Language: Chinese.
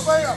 不对呀、